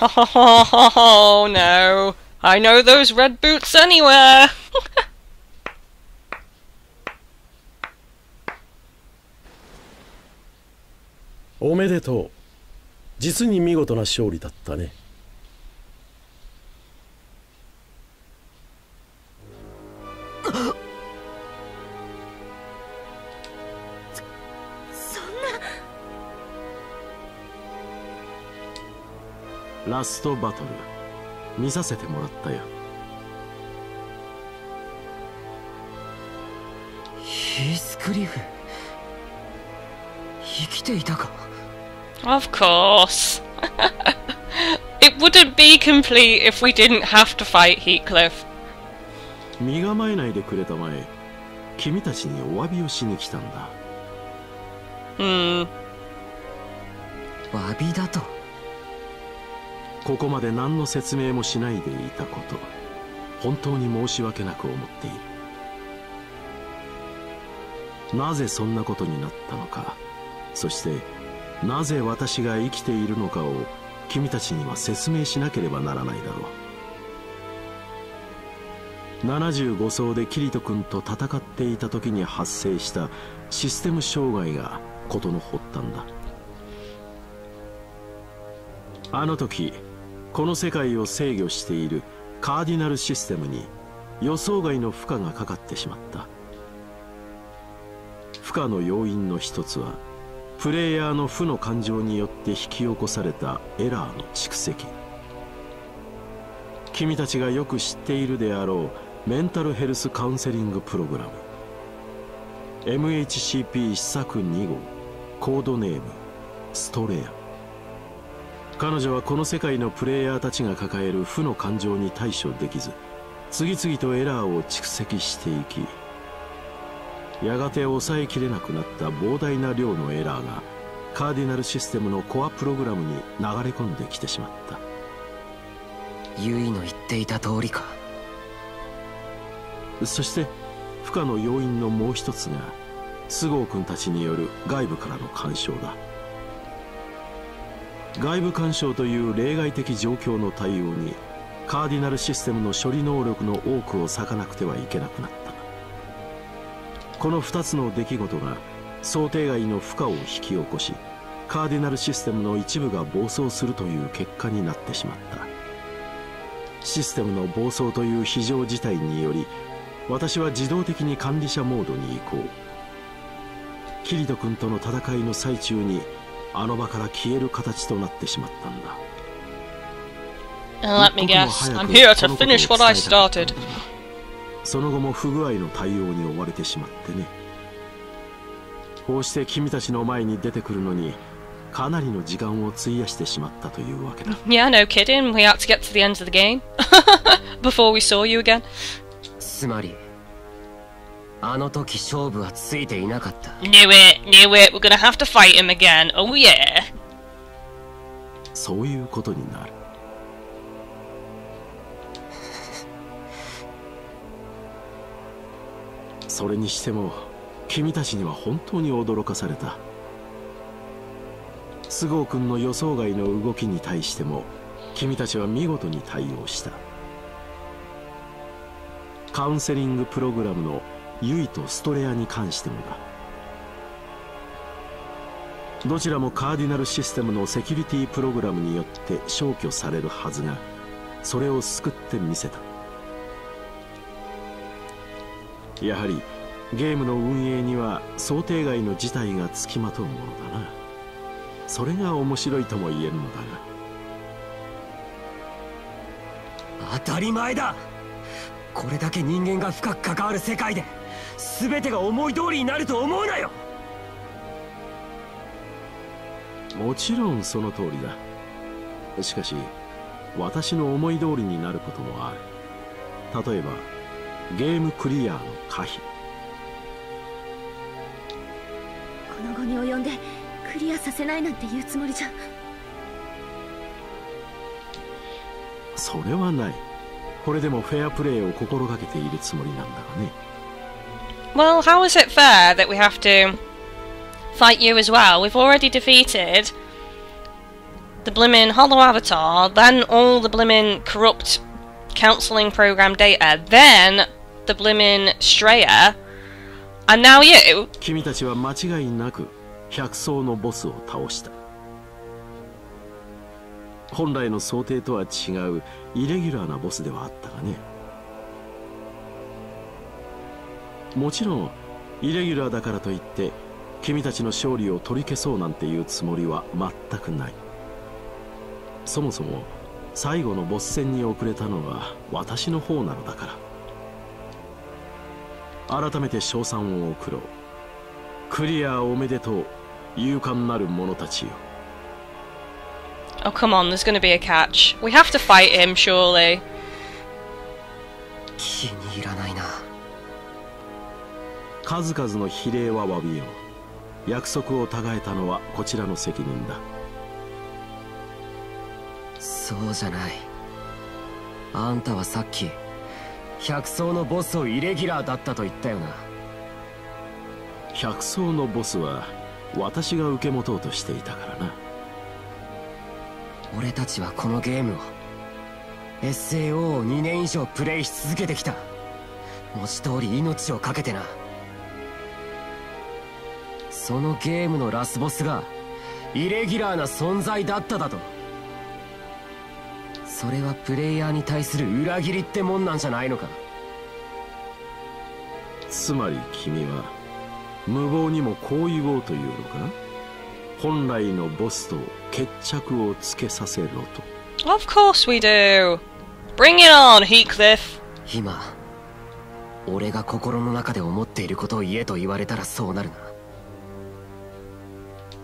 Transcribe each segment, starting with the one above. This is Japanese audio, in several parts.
Ho ho ho ho no. I know those red boots anywhere. おめでとう実に見事な勝利だったねラストバトル見させてもらったよヒースクリフ生きていたか Of course. it wouldn't be complete if we didn't have to fight Heathcliff. 身構えないでくれたまえ君たちにお詫びをしに来たんだ Hmm. 詫びだとここまで何の説明もしないでいたこと本当に申し訳なく思っている。なぜそんなことになったのかそしてなぜ私が生きているのかを君たちには説明しなければならないだろう。75層でキリト君と戦っていた時に発生したシステム障害が事の発端だ。あの時この世界を制御しているカーディナルシステムに予想外の負荷がかかってしまった。負荷の要因の一つはプレイヤーの負の感情によって引き起こされたエラーの蓄積。君たちがよく知っているであろうメンタルヘルスカウンセリングプログラム。MHCP 試作2号コードネームストレア。彼女はこの世界のプレイヤーたちが抱える負の感情に対処できず次々とエラーを蓄積していきやがて抑えきれなくなった膨大な量のエラーがカーディナルシステムのコアプログラムに流れ込んできてしまった。ユイの言っていた通りか。そして負荷の要因のもう一つが菅生君たちによる外部からの干渉だ外部干渉という例外的状況の対応にカーディナルシステムの処理能力の多くを割かなくてはいけなくなった。この2つの出来事が想定外の負荷を引き起こしカーディナルシステムの一部が暴走するという結果になってしまった。システムの暴走という非常事態により私は自動的に管理者モードに移行。キリト君との戦いの最中にあの場から消える形となってしまったんだ And let me guess, I'm here to finish what I started. その後も不具合の対応に追われてしまってねこうして君たちの前に出てくるのにかなりの時間を費やしてしまったというわけだ Yeah, no kidding. We had to get to the end of the game before we saw you again. つまり あの時勝負はついていなかった Knew it, knew it. We're gonna have to fight him again. Oh yeah. そういうことになるそれにしても君たちには本当に驚かされた菅生君の予想外の動きに対しても君たちは見事に対応したカウンセリングプログラムのユイとストレアに関してもだ。どちらもカーディナルシステムのセキュリティプログラムによって消去されるはずがそれを救ってみせた。やはりゲームの運営には想定外の事態がつきまとうものだな。それが面白いとも言えるのだが。当たり前だ。これだけ人間が深く関わる世界で全てが思い通りになると思うなよ。もちろんその通りだ。しかし私の思い通りになることもある。例えばゲームクリアの可否。この後に及んでクリアさせないなんて言うつもりじゃ。それはない。これでもフェアプレーを心がけているつもりなんだがね Well, how is it fair that we have to fight you as well? We've already defeated the blimmin' hollow avatar, then all the blimmin' corrupt counselling program data, then the blimmin' Straya, and now you? 君たちは間違いなく百層のボスを倒した本来の想定とは違うイレギュラーなボスではあったがね もちろんイレギュラーだからといって君たちの勝利を取り消そうなんていうつもりは全くない。そもそも最後のボス戦に遅れたのは私の方なのだから。改めて賞賛を送ろう。クリアおめでとう勇敢なる者たちよ。Oh, come on, there's gonna be a catch. We have to fight him, surely. 気に入らないな数々の比例は詫びよう。約束を違えたのはこちらの責任だ。そうじゃない。あんたはさっき百層のボスをイレギュラーだったと言ったよな。百層のボスは私が受け持とうとしていたからな。俺たちはこのゲームを SAO を2年以上プレイし続けてきた。文字通り命を懸けてなそのゲームのラスボスがイレギュラーな存在だっただと。それはプレイヤーに対する裏切りってもんなんじゃないのか。つまり君は無謀にもこう言おうというのか？本来のボスと決着をつけさせろと。Of course we do! Bring it on, Heathcliff! 今俺が心の中で思っていることを言えと言われたらそうなるな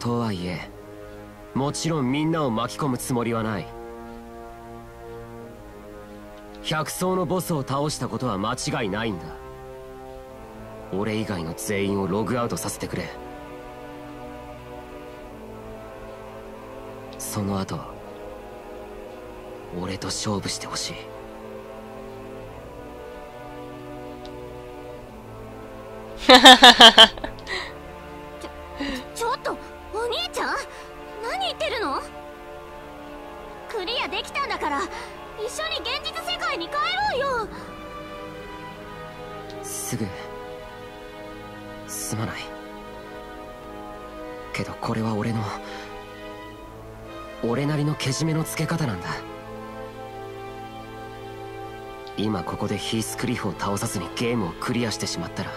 とはいえもちろんみんなを巻き込むつもりはない。百層のボスを倒したことは間違いないんだ。俺以外の全員をログアウトさせてくれ。その後俺と勝負してほしい。の？クリアできたんだから一緒に現実世界に帰ろうよ。すぐすまない。けどこれは俺の俺なりのけじめのつけ方なんだ。今ここでヒースクリフを倒さずにゲームをクリアしてしまったら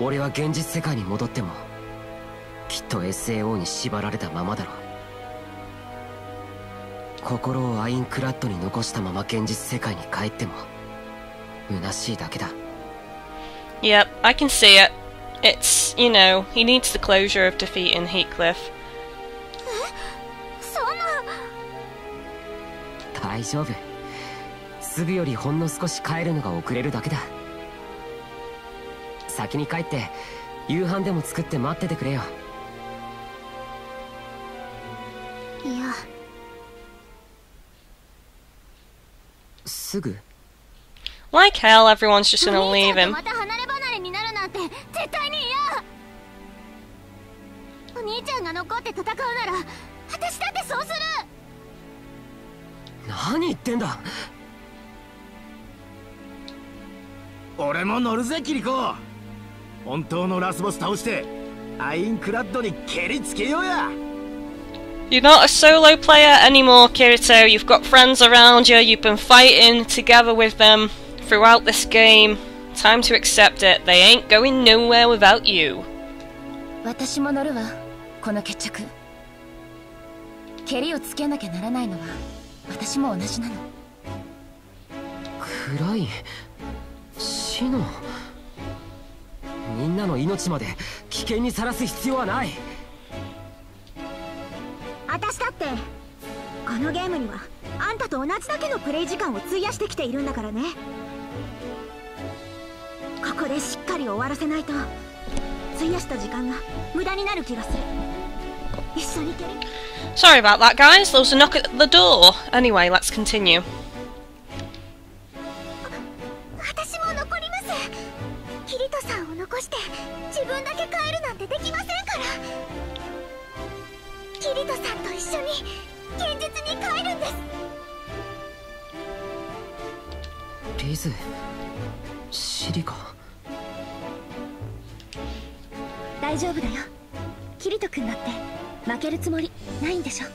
俺は現実世界に戻ってもきっと SAO に縛られたままだろう。心をアインクラッドに残したまま現実世界に帰っても虚しいだけだ。Yep, I can see it. It's, you know, he needs the closure of defeating Heathcliff. そんな。大丈夫。すぐよりほんの少し帰るのが遅れるだけだ。先に帰って夕飯でも作って待っててくれよすぐ。Like hell, everyone's just gonna leave him. とまた離れ離れになるなんて絶対に嫌。お兄ちゃんが残って戦うなら私だってそうする。何言ってんだ。俺も乗るぜキリコ。本当のラスボス倒してアインクラッドに蹴りつけようや You're not a solo player anymore, Kirito. You've got friends around you. You've been fighting together with them throughout this game. Time to accept it. They ain't going nowhere without you. 私も乗るわこの決着蹴りをつけなきゃならないのは私も同じなの暗い死のみんなの命まで危険にさらす必要はない 私だってこのゲームにはあんたと同じだけのプレイ時間を費やしてきているんだからねここでしっかり終わらせないと費やした時間が無駄になる気がする一緒に蹴り Sorry about that, guys. There was a knock at the door. Anyway, let's continue. 私も残りますキリトさんを残して自分だけ帰るなんてできませんか？らキリトさんと一緒に現実に帰るんですリズシリカ大丈夫だよ。キリト君だって。負けるつもりないんでしょ？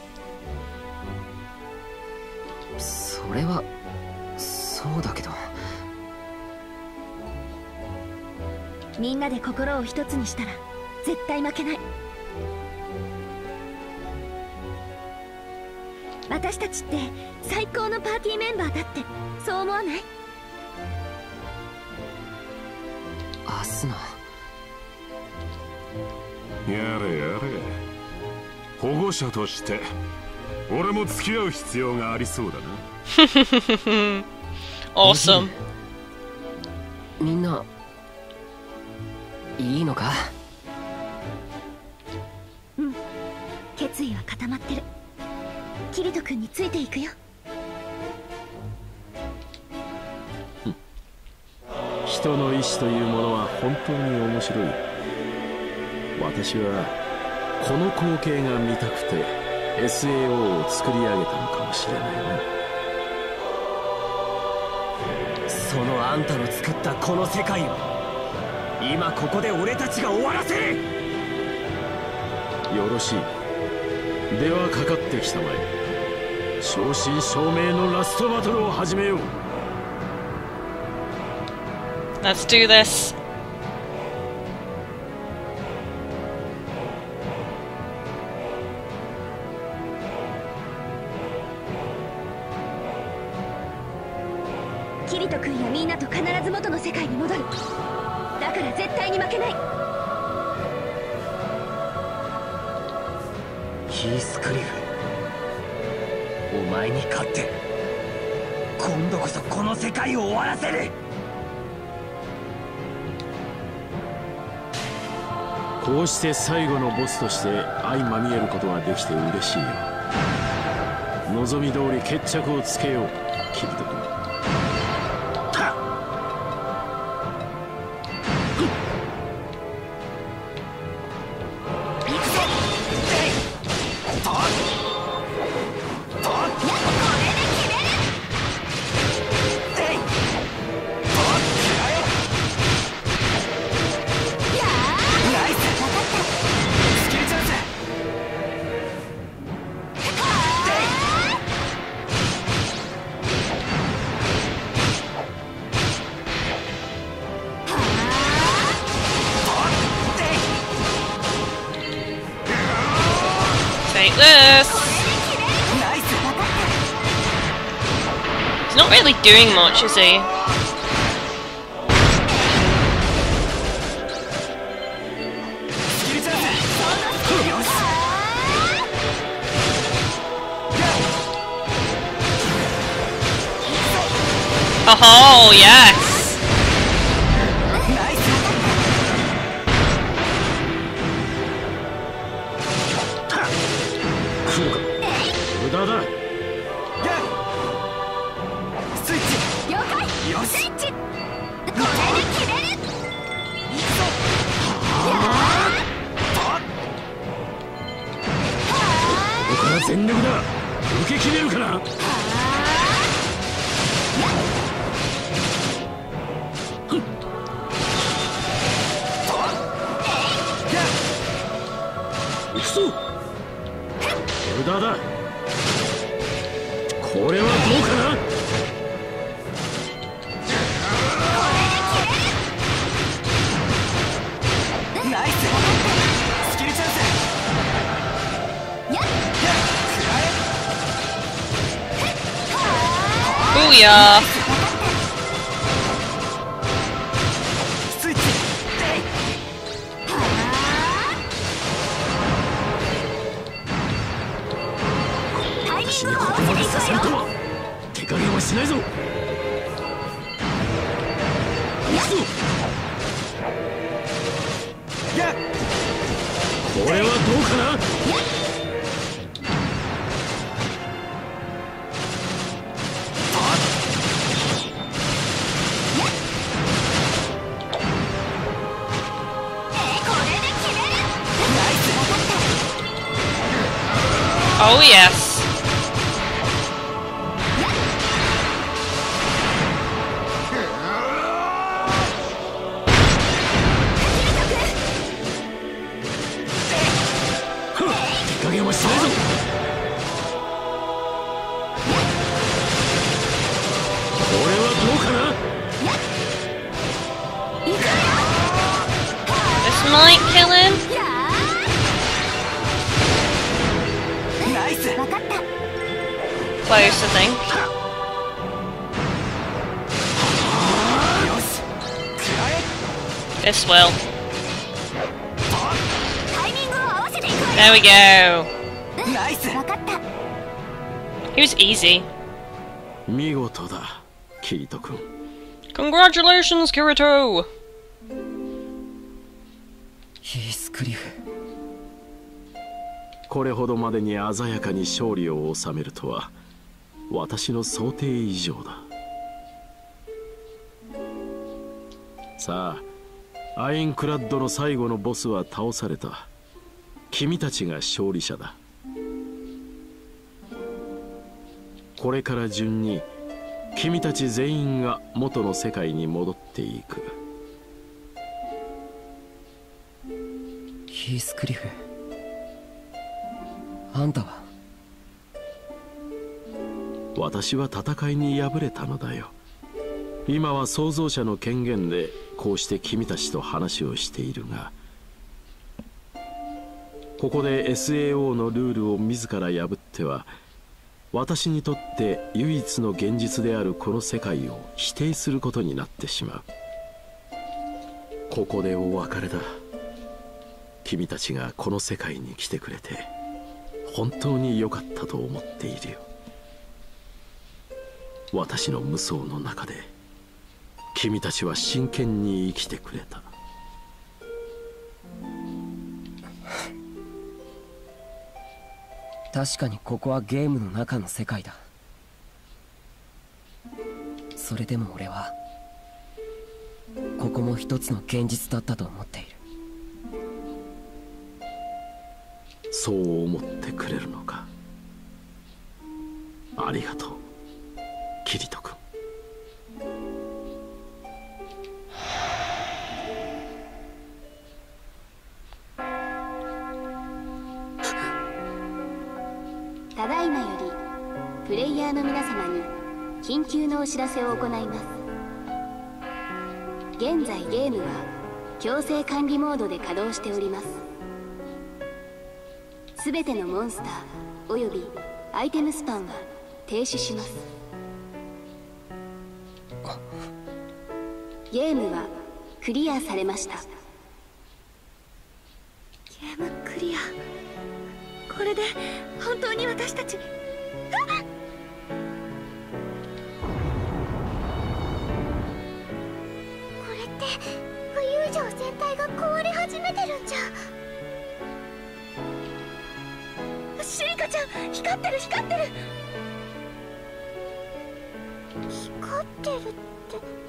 それはそうだけど。みんなで心を一つにしたら絶対負けない。私たちって最高のパーティーメンバーだってそう思わない？アスナやれやれ。保護者として俺も付き合う必要がありそうだな。Awesome. みんないいのか？キリト君についていくよ。人の意志というものは本当に面白い。私はこの光景が見たくて SAO を作り上げたのかもしれないな。そのあんたの作ったこの世界を今ここで俺たちが終わらせる！よろしい。ではかかってきたまえ正真正銘のラストバトルを始めよう。Let's do this. キリト君やみんなと必ず元の世界に戻る。だから絶対に負けない。ヒースクリフ。お前に勝って今度こそこの世界を終わらせる。こうして最後のボスとして相まみえることができて嬉しいよ。望み通り決着をつけよう。キリト君「this. He's not really doing much, is he? Oh, yes! くぞこれはどうかな Oh, yes. This will. There we go. ナイス分かった He was easy. 見事だキリト君 Congratulations, Kirito! ヒースクリフこれほどまでに鮮やかに勝利を収めるとは私の想定以上ださあアインクラッドの最後のボスは倒された。君たちが勝利者だ。これから順に君たち全員が元の世界に戻っていく。ヒースクリフ。あんたは？私は戦いに敗れたのだよ今は創造者の権限でこうして君たちと話をしているがここで SAO のルールを自ら破っては私にとって唯一の現実であるこの世界を否定することになってしまう。ここでお別れだ。君たちがこの世界に来てくれて本当に良かったと思っているよ。私の無双の中で君たちは真剣に生きてくれた。確かにここはゲームの中の世界だ。それでも俺はここも一つの現実だったと思っている。そう思ってくれるのか。ありがとうキリト君ヤーの皆様に緊急のお知らせを行います。現在ゲームは強制管理モードで稼働しております。すべてのモンスターおよびアイテムスパンは停止します。ゲームはクリアされました。ゲームクリア。これで本当に私たち。こ城全体が壊れ始めてるんじゃ。シリカちゃん光ってる光ってる。光ってるって。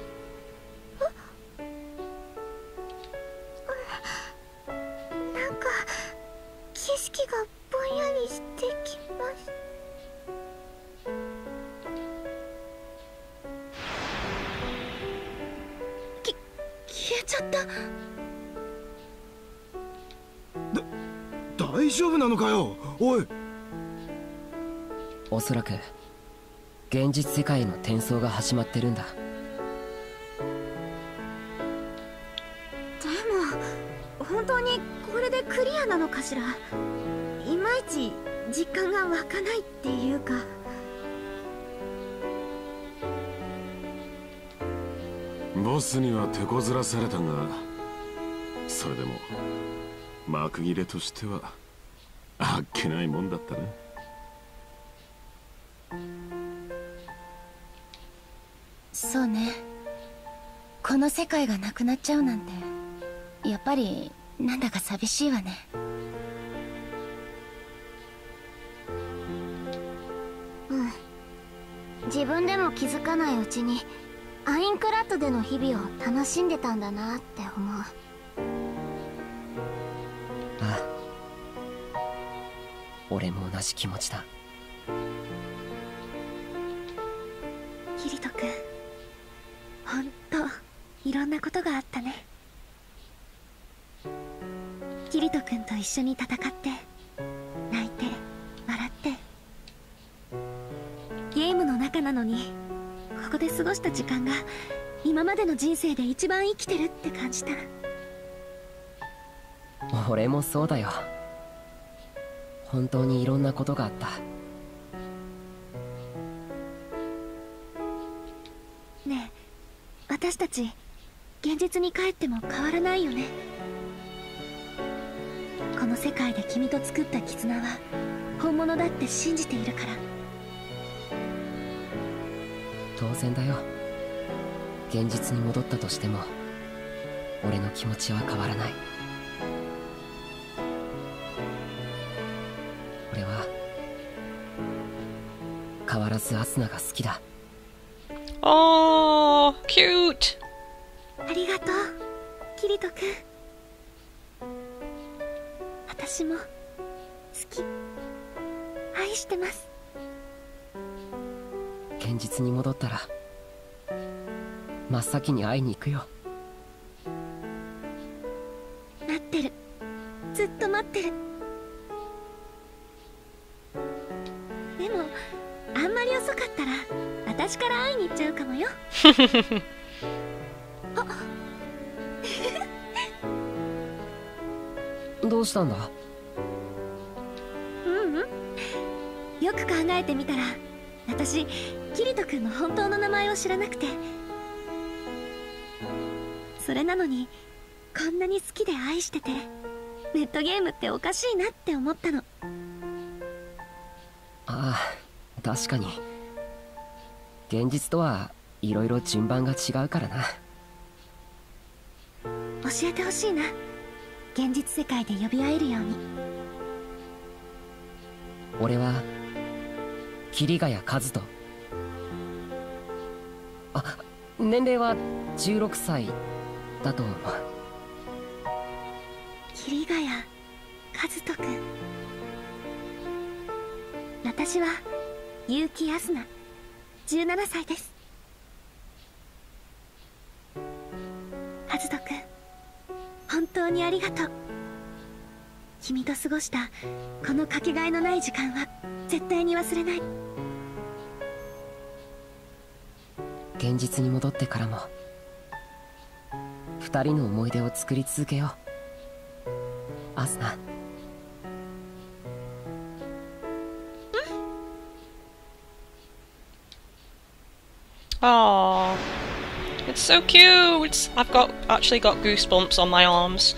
おい。おそらく現実世界への転送が始まってるんだ。でも本当にこれでクリアなのかしら？いまいち実感が湧かないっていうか。ボスには手こずらされたがそれでも幕切れとしてはあっけないもんだったね。そうね。この世界がなくなっちゃうなんてやっぱりなんだか寂しいわね。うん。自分でも気づかないうちにアインクラッドでの日々を楽しんでたんだなって思う俺も同じ気持ちだ。キリト君ほんといろんなことがあったね。キリト君と一緒に戦って泣いて笑って。ゲームの中なのにここで過ごした時間が今までの人生で一番生きてるって感じた。俺もそうだよ本当にいろんなことがあった。ねえ私たち現実に帰っても変わらないよね。この世界で君と作った絆は本物だって信じているから。当然だよ。現実に戻ったとしても俺の気持ちは変わらない変わらずアスナが好きだ。Oh, cute. ありがとうキリト君。私も好き。愛してます。現実に戻ったら真っ先に会いに行くよ。待ってる。ずっと待ってる どうしたんだ？ううん。よく考えてみたら私キリト君の本当の名前を知らなくて。それなのにこんなに好きで愛しててネットゲームっておかしいなって思ったの。ああ確かに。現実とはいろいろ順番が違うからな。教えてほしいな。現実世界で呼び合えるように。俺は桐ヶ谷和人。あ年齢は16歳だと思う。桐ヶ谷和人君私は結城康奈。17歳です当にありがとう。君と過ごしたこのかけがえのない時間は絶対に忘れない。現実に戻ってからも二人の思い出を作り続けよう。アスナ。Oh, it's so cute. I've got actually got goosebumps on my arms.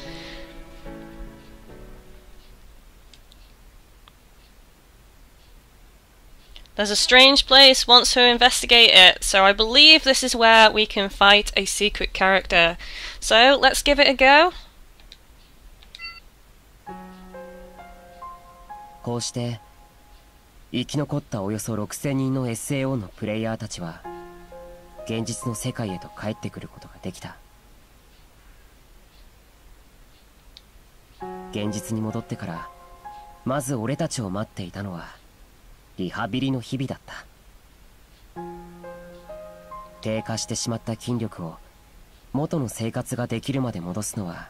There's a strange place, wants to investigate it, so I believe this is where we can fight a secret character. So let's give it a go. こうして生き残ったおよそ6000人の SAO のプレイヤーたちは 現実の世界へと帰ってくることができた。現実に戻ってからまず俺たちを待っていたのはリハビリの日々だった。低下してしまった筋力を元の生活ができるまで戻すのは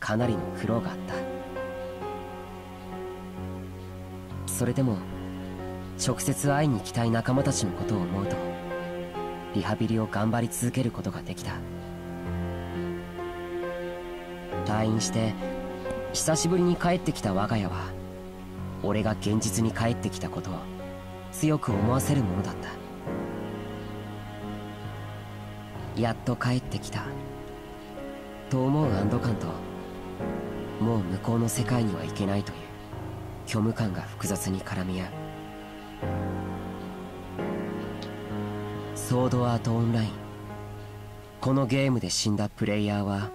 かなりの苦労があった。それでも直接会いに行きたい仲間たちのことを思うとリハビリを頑張り続けることができた。退院して久しぶりに帰ってきた我が家は俺が現実に帰ってきたことを強く思わせるものだった。やっと帰ってきた。と思う安堵感ともう向こうの世界には行けないという虚無感が複雑に絡み合う。ソードアートオンライン。このゲームで死んだプレイヤーは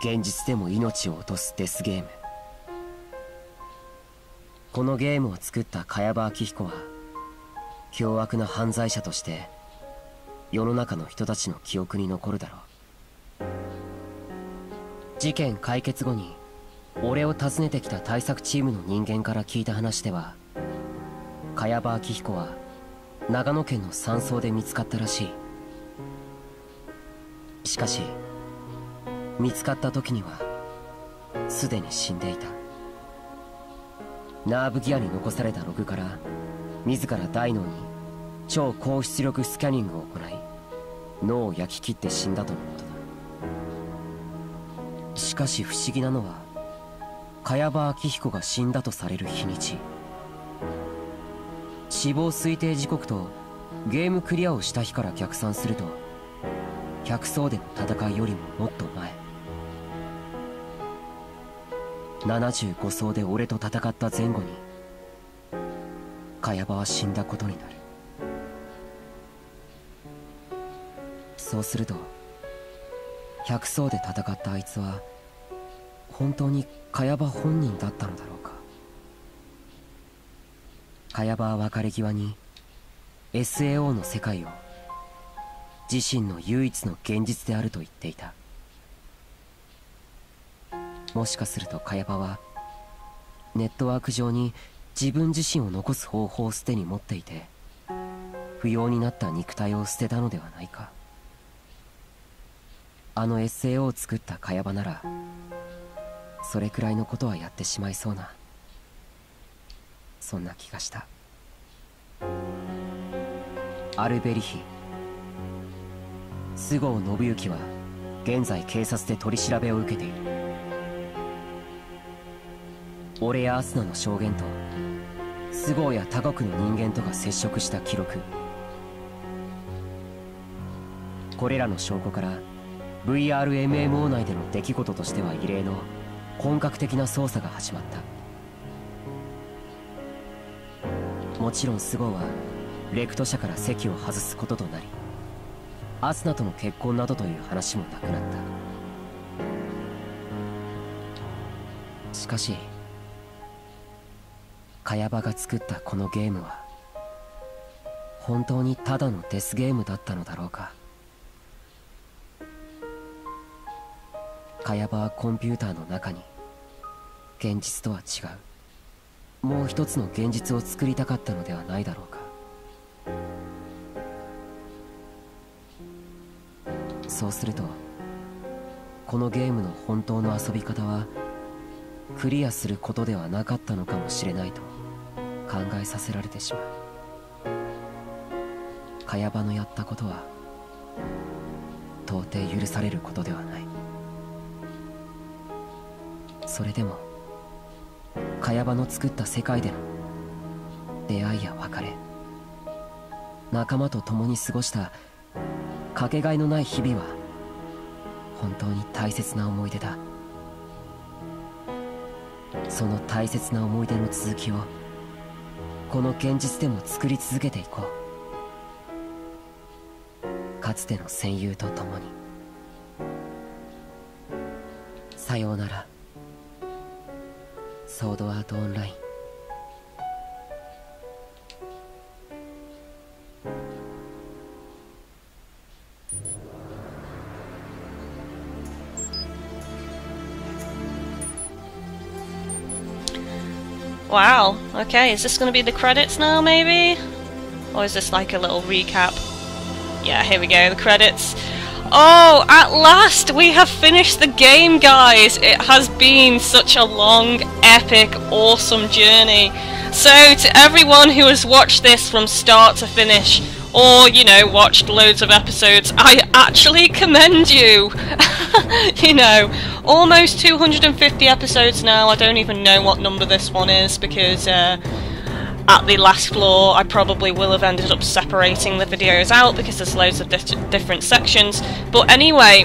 現実でも命を落とすデスゲーム。このゲームを作った茅場明彦は凶悪な犯罪者として世の中の人たちの記憶に残るだろう。事件解決後に俺を訪ねてきた対策チームの人間から聞いた話では茅場明彦は長野県の山荘で見つかったらしい。しかし見つかった時にはすでに死んでいた。ナーブギアに残されたログから自ら大脳に超高出力スキャニングを行い脳を焼き切って死んだとのことだ。しかし不思議なのは茅場明彦が死んだとされる日にち。死亡推定時刻とゲームクリアをした日から逆算すると百層での戦いよりももっと前。75層で俺と戦った前後に茅場は死んだことになる。そうすると百層で戦ったあいつは本当に茅場本人だったのだろうか。茅場は別れ際に SAO の世界を自身の唯一の現実であると言っていた。もしかすると茅場はネットワーク上に自分自身を残す方法をすでに持っていて不要になった肉体を捨てたのではないか。あの SAO を作った茅場ならそれくらいのことはやってしまいそうな。そんな気がした。アルベリヒ。菅生信行は現在警察で取り調べを受けている。俺やアスナの証言と菅生や他国の人間とが接触した記録。これらの証拠から VRMMO 内での出来事としては異例の本格的な捜査が始まった。もちろんスゴーはレクト社から席を外すこととなりアスナとの結婚などという話もなくなった。しかし茅場が作ったこのゲームは本当にただのデスゲームだったのだろうか。茅場はコンピューターの中に現実とは違う。もう一つの現実を作りたかったのではないだろうか。そうするとこのゲームの本当の遊び方はクリアすることではなかったのかもしれないと考えさせられてしまう。茅場のやったことは到底許されることではない。それでも茅場の作った世界での出会いや別れ仲間と共に過ごしたかけがえのない日々は本当に大切な思い出だ。その大切な思い出の続きをこの現実でも作り続けていこう。かつての戦友と共に。さようなら。ソードアートオンライン Wow. Okay, is this going to be the credits now, maybe? Or is this like a little recap? Yeah, here we go, the credits. Oh, at last we have finished the game, guys! It has been such a long, epic, awesome journey. So, to everyone who has watched this from start to finish, or, you know, watched loads of episodes, I actually commend you! you know, almost 250 episodes now, I don't even know what number this one is, because, uh, at the last floor I probably will have ended up separating the videos out because there's loads of di different sections. But anyway,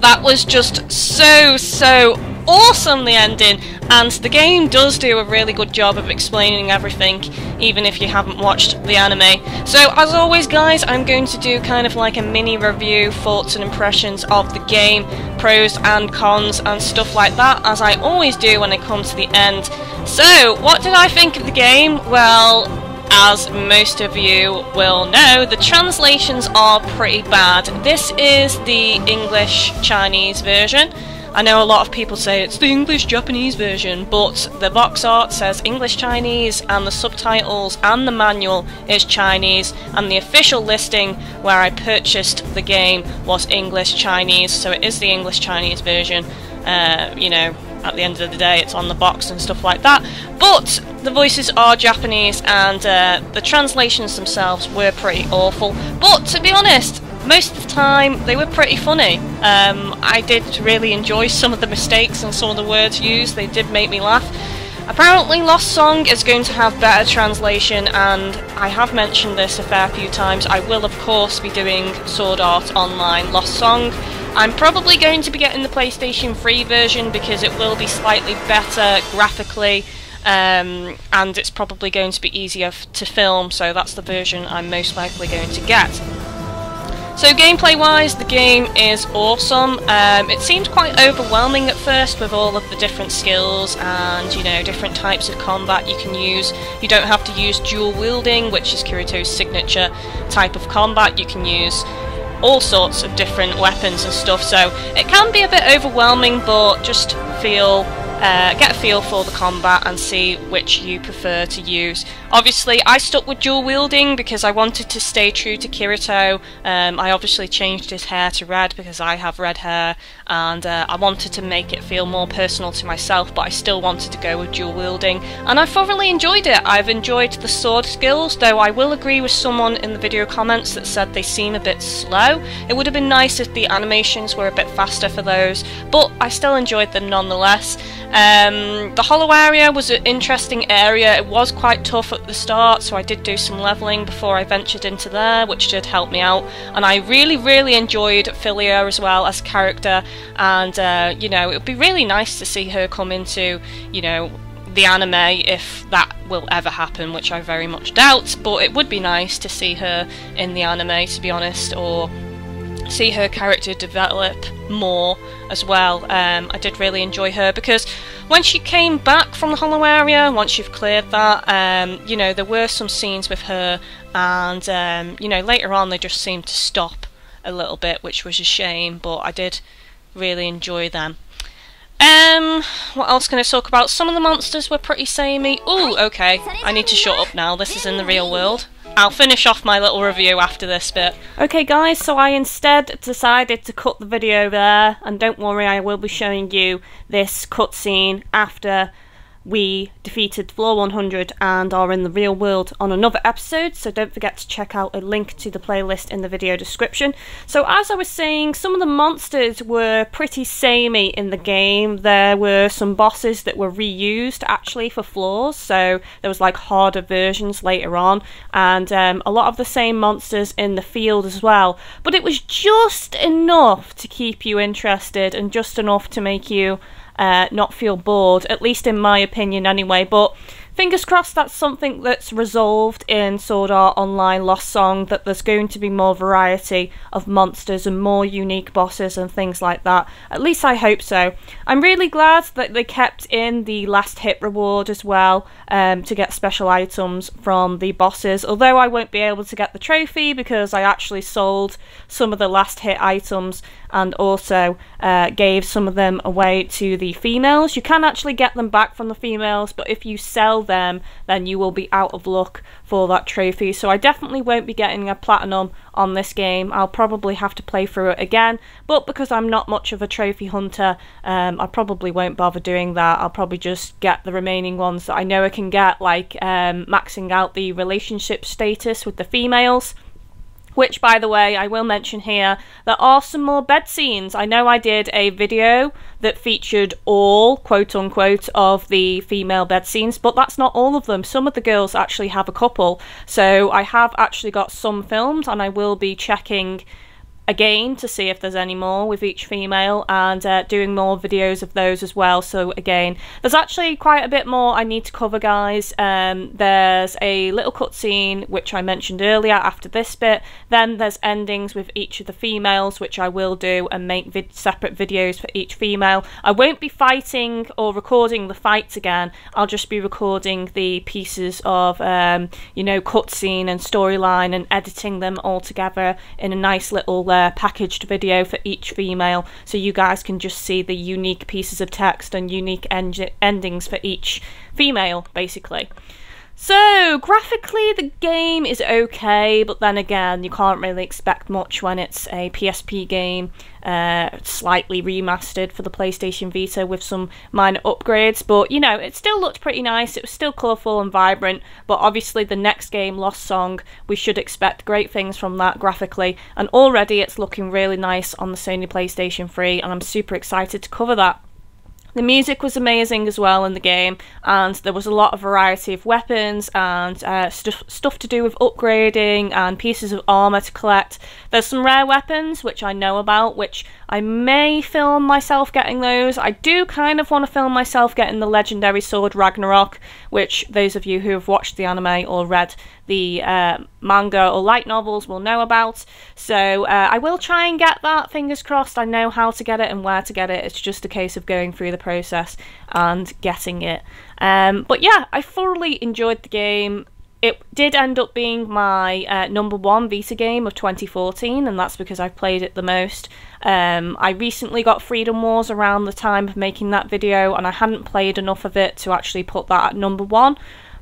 that was just so, so awesome, the ending, and the game does do a really good job of explaining everything, even if you haven't watched the anime. So, as always, guys, I'm going to do kind of like a mini review, thoughts and impressions of the game, pros and cons, and stuff like that, as I always do when I come to the end. So, what did I think of the game? Well, as most of you will know, the translations are pretty bad. This is the English Chinese version. I know a lot of people say it's the English Japanese version, but the box art says English Chinese, and the subtitles and the manual is Chinese, and the official listing where I purchased the game was English Chinese, so it is the English Chinese version. Uh, you know, at the end of the day, it's on the box and stuff like that. But the voices are Japanese, and uh, the translations themselves were pretty awful. But to be honest, most of the time they were pretty funny. Um, I did really enjoy some of the mistakes and some of the words used, they did make me laugh. Apparently, Lost Song is going to have better translation, and I have mentioned this a fair few times. I will, of course, be doing Sword Art Online Lost Song. I'm probably going to be getting the PlayStation 3 version because it will be slightly better graphically. Um, and it's probably going to be easier to film, so that's the version I'm most likely going to get. So gameplay wise, the game is awesome. Um, it seemed quite overwhelming at first with all of the different skills and you know different types of combat you can use. You don't have to use dual wielding, which is Kirito's signature type of combat. You can use all sorts of different weapons and stuff, so it can be a bit overwhelming, but just feel uh, get a feel for the combat and see which you prefer to use. Obviously, I stuck with dual wielding because I wanted to stay true to Kirito. Um, I obviously changed his hair to red because I have red hair, and uh, I wanted to make it feel more personal to myself, but I still wanted to go with dual wielding, and I thoroughly enjoyed it. I've enjoyed the sword skills, though I will agree with someone in the video comments that said they seem a bit slow. It would have been nice if the animations were a bit faster for those, but I still enjoyed them nonetheless. Um, the hollow area was an interesting area. It was quite tough at the start, so I did do some leveling before I ventured into there, which did help me out. And I really, really enjoyed Philia as well as a character. And uh, you know, it would be really nice to see her come into, you know, the anime if that will ever happen, which I very much doubt. But it would be nice to see her in the anime, to be honest, or see her character develop more as well. Um, I did really enjoy her because when she came back from the hollow area, once you've cleared that, um, you know, there were some scenes with her, and um, you know, later on they just seemed to stop a little bit, which was a shame, but I did really enjoy them. Um, what else can I talk about? Some of the monsters were pretty samey. Oh, okay. I need to shut up now. This is in the real world. I'll finish off my little review after this bit. Okay guys, so I instead decided to cut the video there, and don't worry, I will be showing you this cutscene after we defeated Floor 100 and are in the real world on another episode, so don't forget to check out a link to the playlist in the video description. So, as I was saying, some of the monsters were pretty samey in the game. There were some bosses that were reused actually for floors, so there was like harder versions later on, and um, a lot of the same monsters in the field as well. But it was just enough to keep you interested and just enough to make you uh, not feel bored, at least in my opinion, anyway. But fingers crossed that's something that's resolved in Sword Art Online Lost Song, that there's going to be more variety of monsters and more unique bosses and things like that. At least I hope so. I'm really glad that they kept in the last hit reward as well um, to get special items from the bosses, although I won't be able to get the trophy because I actually sold some of the last hit items and also uh, gave some of them away to the females. You can actually get them back from the females, but if you sell them, then you will be out of luck for that trophy. So I definitely won't be getting a platinum on this game. I'll probably have to play through it again, but because I'm not much of a trophy hunter, um, I probably won't bother doing that. I'll probably just get the remaining ones that I know I can get, like um, maxing out the relationship status with the females. Which, by the way, I will mention here, there are some more bed scenes. I know I did a video that featured all, quote unquote, of the female bed scenes, but that's not all of them. Some of the girls actually have a couple. So I have actually got some filmed, and I will be checking again to see if there's any more with each female and uh, doing more videos of those as well. So again there's actually quite a bit more I need to cover guys. Um, there's a little cutscene which I mentioned earlier after this bit. Then there's endings with each of the females which I will do and make vid separate videos for each female. I won't be fighting or recording the fights again. I'll just be recording the pieces of um, you know cutscene and storyline and editing them all together in a nice little uh, uh, packaged video for each female, so you guys can just see the unique pieces of text and unique en- endings for each female, basically. So, graphically, the game is okay, but then again, you can't really expect much when it's a PSP game, uh, slightly remastered for the PlayStation Vita with some minor upgrades. But, you know, it still looked pretty nice, it was still colourful and vibrant. But obviously, the next game, Lost Song, we should expect great things from that graphically. And already, it's looking really nice on the Sony PlayStation 3, and I'm super excited to cover that. The music was amazing as well in the game, and there was a lot of variety of weapons and uh, stuff stuff to do with upgrading and pieces of armor to collect. There's some rare weapons which I know about, which I may film myself getting those. I do kind of want to film myself getting the legendary sword Ragnarok, which those of you who have watched the anime or read the uh, manga or light novels will know about. So uh, I will try and get that, fingers crossed. I know how to get it and where to get it. It's just a case of going through the process and getting it. Um, but yeah, I thoroughly enjoyed the game it did end up being my uh, number one Vita game of 2014, and that's because I've played it the most. Um, I recently got Freedom Wars around the time of making that video, and I hadn't played enough of it to actually put that at number one.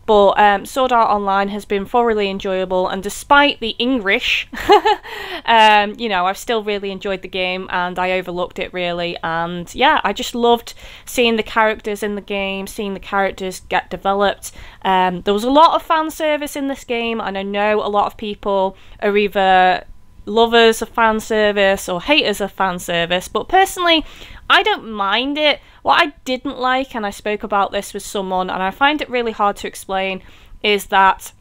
But um, Sword Art Online has been thoroughly enjoyable, and despite the English, um, you know, I've still really enjoyed the game and I overlooked it really. And yeah, I just loved seeing the characters in the game, seeing the characters get developed. Um, there was a lot of fan service in this game, and I know a lot of people are either lovers of fan service or haters of fan service, but personally, I don't mind it. What I didn't like, and I spoke about this with someone, and I find it really hard to explain, is that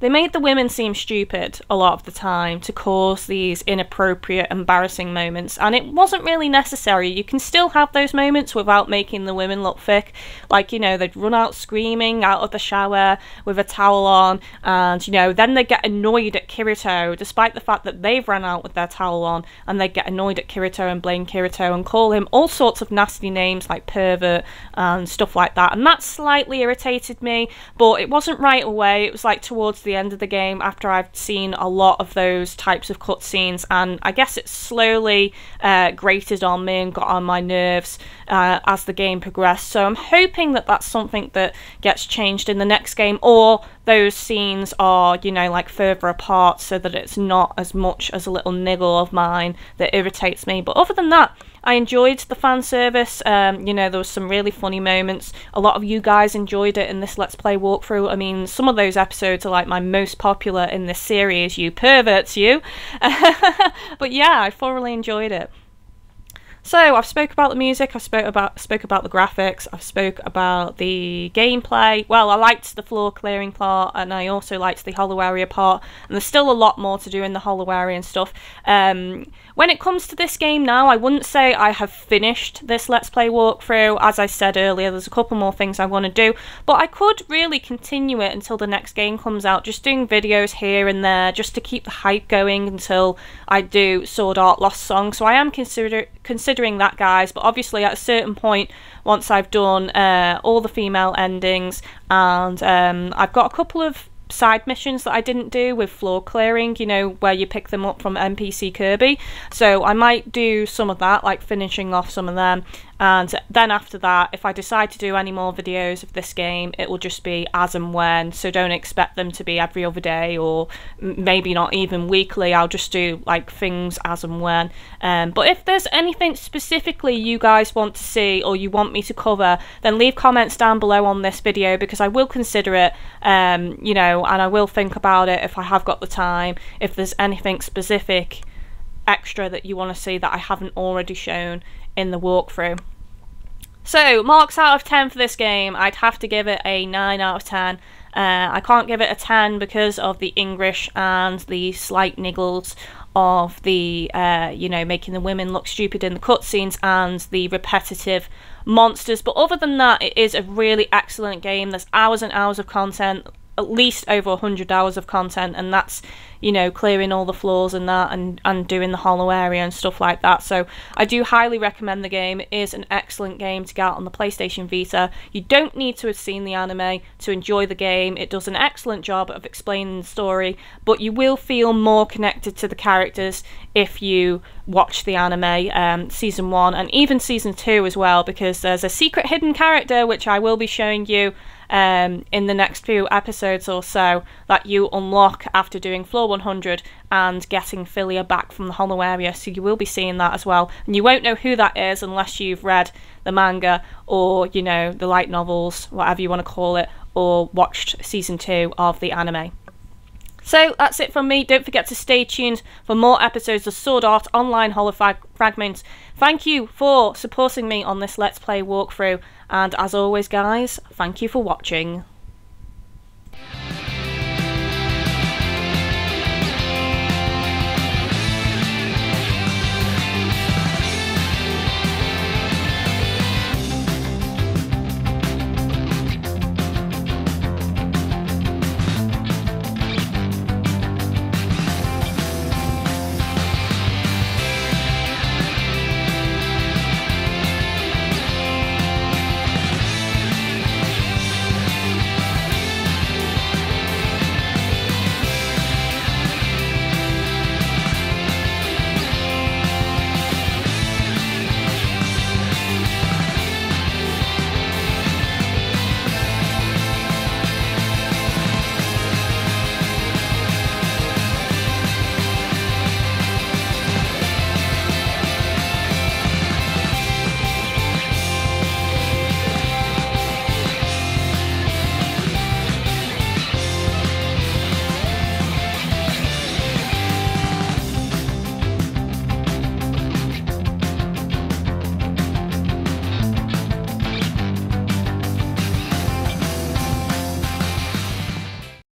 they made the women seem stupid a lot of the time to cause these inappropriate, embarrassing moments, and it wasn't really necessary. You can still have those moments without making the women look thick. Like, you know, they'd run out screaming out of the shower with a towel on, and, you know, then they get annoyed at Kirito, despite the fact that they've run out with their towel on, and they get annoyed at Kirito and blame Kirito and call him all sorts of nasty names like pervert and stuff like that. And that slightly irritated me, but it wasn't right away. It was like towards the end of the game after I've seen a lot of those types of cutscenes, and I guess it slowly uh, grated on me and got on my nerves uh, as the game progressed. So I'm hoping that that's something that gets changed in the next game, or those scenes are, you know, like further apart so that it's not as much as a little niggle of mine that irritates me. But other than that, I enjoyed the fan service. Um, you know, there was some really funny moments. A lot of you guys enjoyed it in this Let's Play walkthrough. I mean, some of those episodes are like my most popular in this series, you perverts, you. but yeah, I thoroughly enjoyed it. So I've spoke about the music, I've spoke about spoke about the graphics, I've spoke about the gameplay. Well, I liked the floor clearing part, and I also liked the hollow area part. And there's still a lot more to do in the hollow area and stuff. Um, when it comes to this game now, I wouldn't say I have finished this Let's Play walkthrough. As I said earlier, there's a couple more things I want to do, but I could really continue it until the next game comes out, just doing videos here and there, just to keep the hype going until I do Sword Art Lost Song. So I am consider considering that, guys. But obviously, at a certain point, once I've done uh, all the female endings, and um, I've got a couple of side missions that I didn't do with floor clearing, you know, where you pick them up from NPC Kirby. So I might do some of that, like finishing off some of them. And then after that, if I decide to do any more videos of this game, it will just be as and when. So don't expect them to be every other day or maybe not even weekly. I'll just do like things as and when. Um, but if there's anything specifically you guys want to see or you want me to cover, then leave comments down below on this video because I will consider it, um, you know, and I will think about it if I have got the time. If there's anything specific extra that you want to see that I haven't already shown in the walkthrough. So, marks out of 10 for this game, I'd have to give it a 9 out of 10. Uh, I can't give it a 10 because of the English and the slight niggles of the, uh, you know, making the women look stupid in the cutscenes and the repetitive monsters. But other than that, it is a really excellent game. There's hours and hours of content, at least over 100 hours of content, and that's you know, clearing all the floors and that and, and doing the hollow area and stuff like that. So I do highly recommend the game. It is an excellent game to get on the PlayStation Vita. You don't need to have seen the anime to enjoy the game. It does an excellent job of explaining the story, but you will feel more connected to the characters if you watch the anime um, season one and even season two as well, because there's a secret hidden character which I will be showing you um, in the next few episodes or so that you unlock after doing floor 100 and getting Philia back from the Hollow area. So you will be seeing that as well, and you won't know who that is unless you've read the manga or you know the light novels, whatever you want to call it, or watched season two of the anime. So that's it from me. Don't forget to stay tuned for more episodes of Sword Art Online Holofrag Fragments. Thank you for supporting me on this Let's Play walkthrough, and as always, guys, thank you for watching.